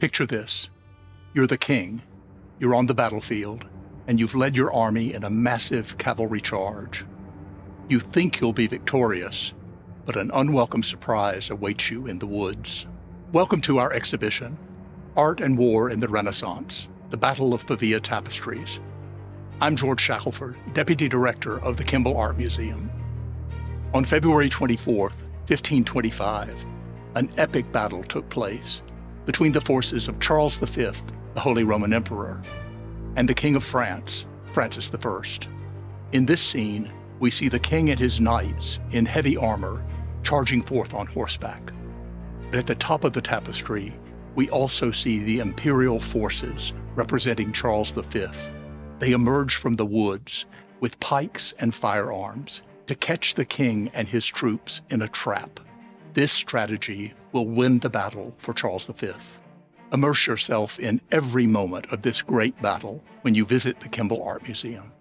Picture this you're the king, you're on the battlefield, and you've led your army in a massive cavalry charge. You think you'll be victorious, but an unwelcome surprise awaits you in the woods. Welcome to our exhibition Art and War in the Renaissance The Battle of Pavia Tapestries. I'm George Shackelford, Deputy Director of the Kimbell Art Museum. On February 24, 1525, an epic battle took place between the forces of Charles V, the Holy Roman Emperor, and the King of France, Francis I. In this scene, we see the king and his knights in heavy armor charging forth on horseback. But at the top of the tapestry, we also see the imperial forces representing Charles V. They emerge from the woods with pikes and firearms to catch the king and his troops in a trap. This strategy will win the battle for Charles V. Immerse yourself in every moment of this great battle when you visit the Kimbell Art Museum.